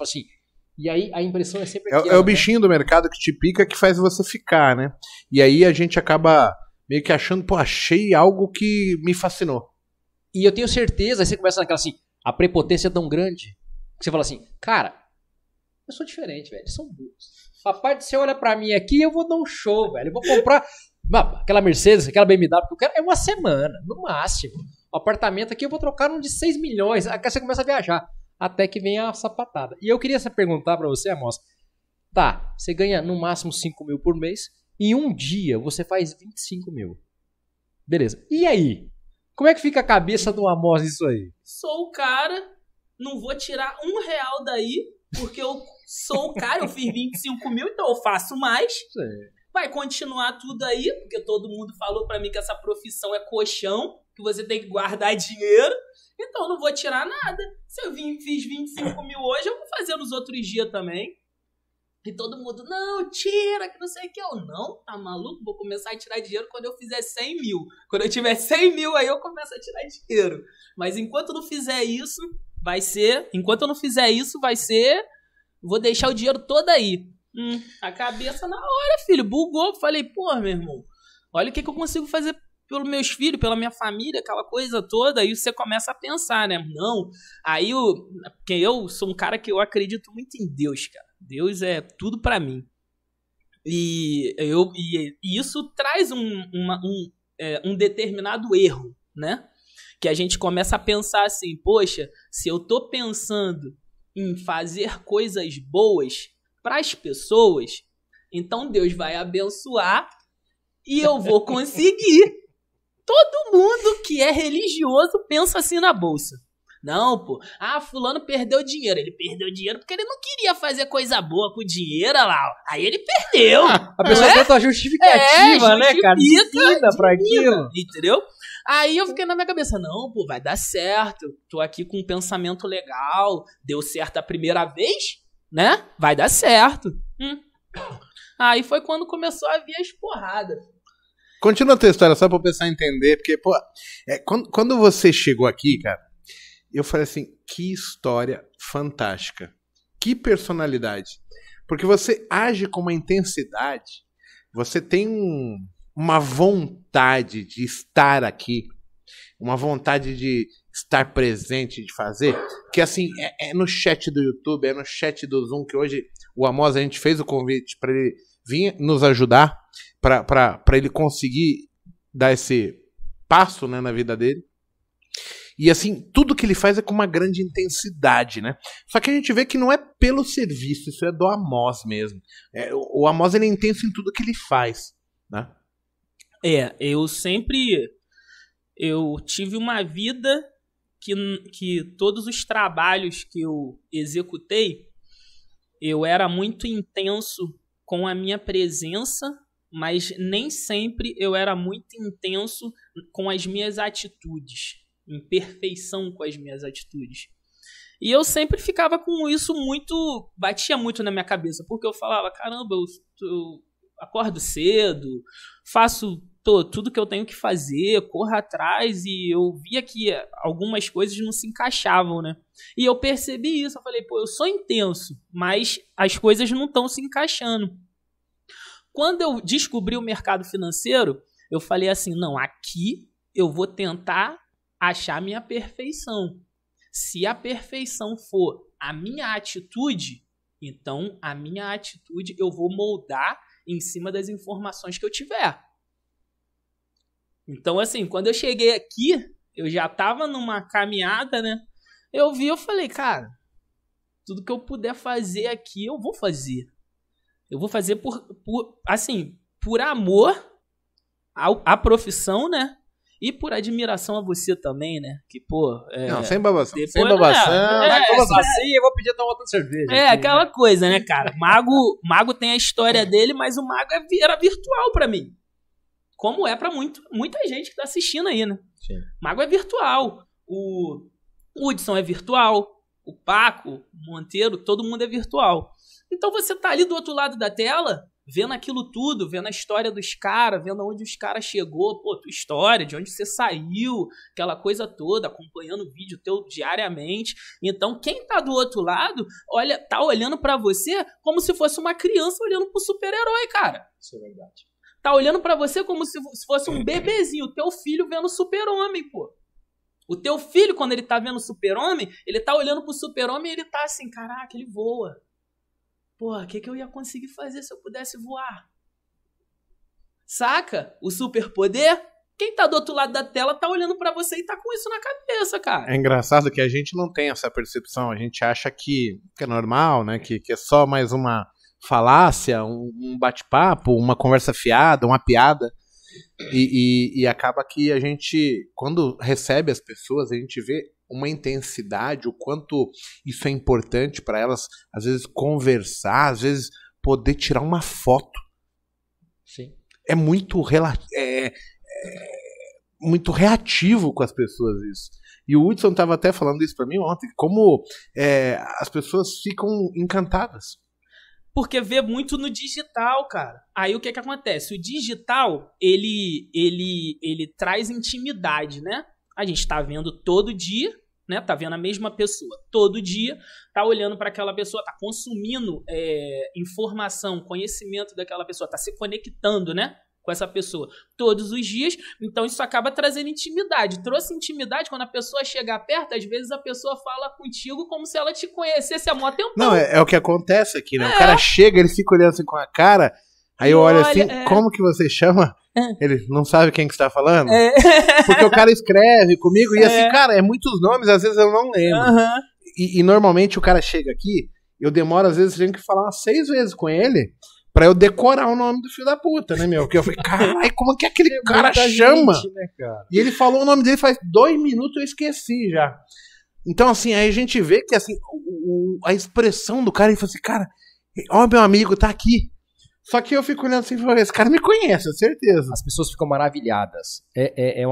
fala assim. E aí a impressão é sempre É, aquela, é o né? bichinho do mercado que te pica que faz você ficar, né? E aí a gente acaba meio que achando, pô, achei algo que me fascinou. E eu tenho certeza, aí você começa naquela assim, a prepotência é tão grande, que você fala assim, cara, eu sou diferente, velho, são burros. Papai do céu olha pra mim aqui, eu vou dar um show, velho, eu vou comprar aquela Mercedes, aquela BMW que eu quero é uma semana, no máximo. O apartamento aqui eu vou trocar um de 6 milhões, aí você começa a viajar, até que vem a sapatada. E eu queria perguntar pra você, Amos, tá, você ganha no máximo 5 mil por mês, e um dia você faz 25 mil. Beleza, e aí? Como é que fica a cabeça do Amos nisso aí? Sou o cara, não vou tirar um real daí, porque eu sou o cara, eu fiz 25 mil, então eu faço mais. Vai continuar tudo aí, porque todo mundo falou pra mim que essa profissão é colchão, que você tem que guardar dinheiro. Então não vou tirar nada. Se eu vim, fiz 25 mil hoje, eu vou fazer nos outros dias também. E todo mundo, não, tira, que não sei o que. Eu, não, tá maluco? Vou começar a tirar dinheiro quando eu fizer 100 mil. Quando eu tiver 100 mil, aí eu começo a tirar dinheiro. Mas enquanto eu não fizer isso, vai ser. Enquanto eu não fizer isso, vai ser. Vou deixar o dinheiro todo aí. Hum, a cabeça na hora, filho. Bugou. Falei, pô, meu irmão, olha o que, que eu consigo fazer pelos meus filhos, pela minha família, aquela coisa toda. Aí você começa a pensar, né? Não. Aí o. Porque eu sou um cara que eu acredito muito em Deus, cara. Deus é tudo pra mim. E, eu, e, e isso traz um, uma- um, é, um determinado erro, né? Que a gente começa a pensar assim, poxa, se eu tô pensando em fazer coisas boas para as pessoas, então Deus vai abençoar e eu vou conseguir. Todo mundo que é religioso pensa assim na bolsa. Não, pô. Ah, fulano perdeu dinheiro. Ele perdeu dinheiro porque ele não queria fazer coisa boa com o dinheiro olha lá. ó. Aí ele perdeu. A pessoa É? tenta a justificativa, É, né, cara? Ensina pra aquilo. Entendeu? Aí eu fiquei na minha cabeça, não, pô, vai dar certo. Tô aqui com um pensamento legal. Deu certo a primeira vez, né? Vai dar certo. Hum. Aí foi quando começou a vir as porradas. Continua a tua história só pra eu pensar entender, porque, pô, é, quando, quando você chegou aqui, cara, eu falei assim, que história fantástica. Que personalidade. Porque você age com uma intensidade, você tem um- uma vontade de estar aqui, uma vontade de estar presente, de fazer, que assim, é, é no chat do YouTube, é no chat do Zoom, que hoje o Amos, a gente fez o convite para ele vir nos ajudar, para ele conseguir dar esse passo né, na vida dele. E assim, tudo que ele faz é com uma grande intensidade, né? Só que a gente vê que não é pelo serviço, isso é do Amos mesmo. É, o, o Amos ele é intenso em tudo que ele faz, né? É, eu sempre. Eu tive uma vida que, que todos os trabalhos que eu executei, eu era muito intenso com a minha presença, mas nem sempre eu era muito intenso com as minhas atitudes, em perfeição com as minhas atitudes. E eu sempre ficava com isso muito. batia muito na minha cabeça, porque eu falava: caramba, eu, eu acordo cedo, faço tô, tudo que eu tenho que fazer, corro atrás e eu via que algumas coisas não se encaixavam, né? E eu percebi isso, eu falei, pô, eu sou intenso, mas as coisas não estão se encaixando. Quando eu descobri o mercado financeiro, eu falei assim, não, aqui eu vou tentar achar minha perfeição. Se a perfeição for a minha atitude, então a minha atitude eu vou moldar em cima das informações que eu tiver. Então, assim, quando eu cheguei aqui, eu já tava numa caminhada, né? Eu vi, eu falei, cara, tudo que eu puder fazer aqui, eu vou fazer. Eu vou fazer por, por assim, por amor ao- à profissão, né? E por admiração a você também, né? Que, pô. É, Não, sem babação. depois- sem babação. é, Vai é, começar assim e eu vou pedir tomar outra cerveja. é, aqui, aquela né? coisa, né, cara? Mago, mago tem a história dele, mas o mago é era virtual pra mim. Como é pra muito, muita gente que tá assistindo aí, né? Sim. Mago é virtual. O Hudson é virtual. O Paco, o Monteiro, todo mundo é virtual. Então você tá ali do outro lado da tela, vendo aquilo tudo, vendo a história dos caras, vendo onde os caras chegou, pô, tua história, de onde você saiu, aquela coisa toda, acompanhando o vídeo teu diariamente. Então, quem tá do outro lado, olha, tá olhando para você como se fosse uma criança olhando pro super-herói, cara. Isso é verdade. Tá olhando para você como se fosse um bebezinho, teu filho vendo super-homem, pô. O teu filho, quando ele tá vendo super-homem, ele tá olhando pro super-homem e ele tá assim, caraca, ele voa. Porra, o que, que eu ia conseguir fazer se eu pudesse voar? Saca? O superpoder? Quem tá do outro lado da tela tá olhando para você e tá com isso na cabeça, cara. É engraçado que a gente não tem essa percepção. A gente acha que, que é normal, né? Que, que é só mais uma falácia, um, um bate-papo, uma conversa fiada, uma piada. E, e, e acaba que a gente, quando recebe as pessoas, a gente vê uma intensidade, o quanto isso é importante para elas, às vezes conversar, às vezes poder tirar uma foto. Sim. É muito, rela é, é muito reativo com as pessoas isso. E o Hudson estava até falando isso para mim ontem, como é, as pessoas ficam encantadas. Porque vê muito no digital, cara. Aí o que que acontece? O digital, ele ele ele traz intimidade, né? A gente tá vendo todo dia, né? Tá vendo a mesma pessoa todo dia, tá olhando para aquela pessoa, tá consumindo é, informação, conhecimento daquela pessoa, tá se conectando, né? Com essa pessoa todos os dias, então isso acaba trazendo intimidade. Trouxe intimidade quando a pessoa chegar perto, às vezes a pessoa fala contigo como se ela te conhecesse há muito tempo. Não, é, é, o que acontece aqui, né? É. O cara chega, ele fica olhando assim com a cara, aí eu olho assim, é. como que você chama? Ele não sabe quem que está falando? É. Porque o cara escreve comigo e assim, é. cara, é muitos nomes, às vezes eu não lembro. Uhum. E, e, normalmente o cara chega aqui, eu demoro, às vezes, tenho que falar umas seis vezes com ele pra eu decorar o nome do filho da puta, né, meu? Porque eu falei, caralho, como que aquele é cara chama? Gente, né, cara? E ele falou o nome dele faz dois minutos, eu esqueci já. Então, assim, aí a gente vê que, assim, o, a expressão do cara, ele falou assim, cara, ó, meu amigo, tá aqui. Só que eu fico olhando assim e falei, esse cara me conhece, certeza. As pessoas ficam maravilhadas. É, é, é uma